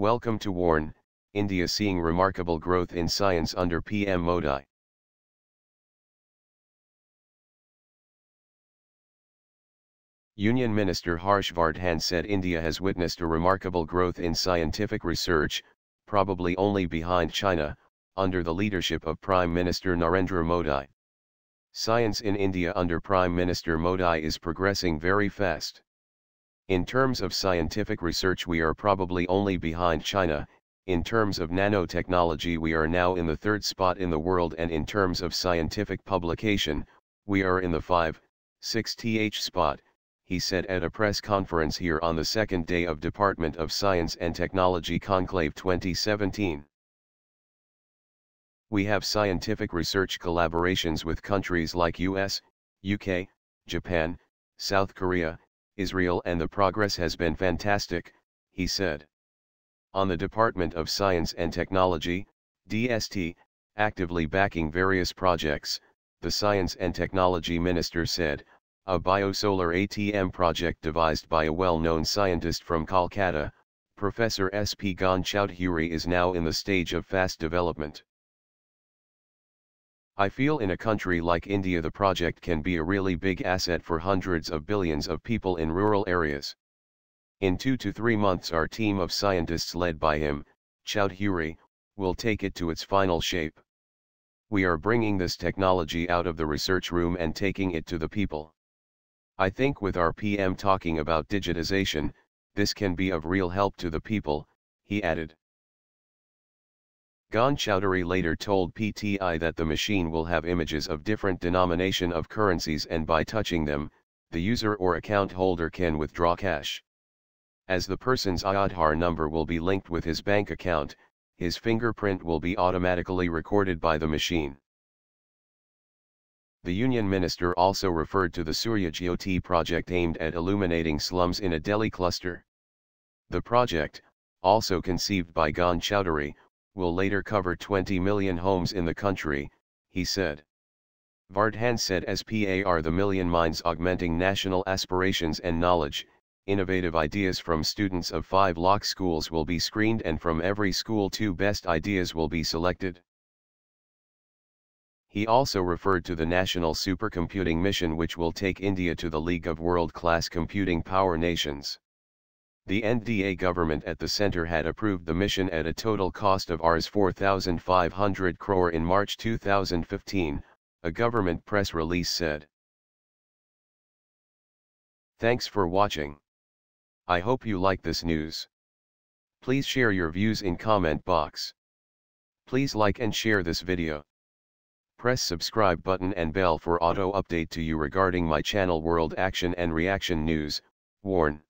Welcome to Warn, India seeing remarkable growth in science under PM Modi. Union Minister Harsh Vardhan said India has witnessed a remarkable growth in scientific research, probably only behind China, under the leadership of Prime Minister Narendra Modi. Science in India under Prime Minister Modi is progressing very fast. In terms of scientific research we are probably only behind China, in terms of nanotechnology we are now in the third spot in the world and in terms of scientific publication, we are in the 5, 6th spot, he said at a press conference here on the second day of Department of Science and Technology Conclave 2017. We have scientific research collaborations with countries like US, UK, Japan, South Korea, Israel and the progress has been fantastic, he said. On the Department of Science and Technology, DST, actively backing various projects, the Science and Technology Minister said, a biosolar ATM project devised by a well-known scientist from Kolkata, Professor S.P. Gon Chowdhury is now in the stage of fast development. I feel in a country like India the project can be a really big asset for hundreds of billions of people in rural areas. In two to three months our team of scientists led by him, Chowdhury, will take it to its final shape. We are bringing this technology out of the research room and taking it to the people. I think with our PM talking about digitization, this can be of real help to the people, he added. Gon Chowdhury later told PTI that the machine will have images of different denomination of currencies and by touching them, the user or account holder can withdraw cash. As the person's Aadhaar number will be linked with his bank account, his fingerprint will be automatically recorded by the machine. The union minister also referred to the Surya Jyoti project aimed at illuminating slums in a Delhi cluster. The project, also conceived by Gon Chowdhury, will later cover 20 million homes in the country, he said. Vardhan said SPA are the million minds augmenting national aspirations and knowledge, innovative ideas from students of five lakh schools will be screened and from every school two best ideas will be selected. He also referred to the National Supercomputing Mission which will take India to the League of World-Class Computing Power Nations. The NDA government at the center had approved the mission at a total cost of Rs 4,500 crore in March 2015, a government press release said. Thanks for watching. I hope you like this news. Please share your views in comment box. Please like and share this video. Press subscribe button and bell for auto update to you regarding my channel World Action and Reaction News, Warn.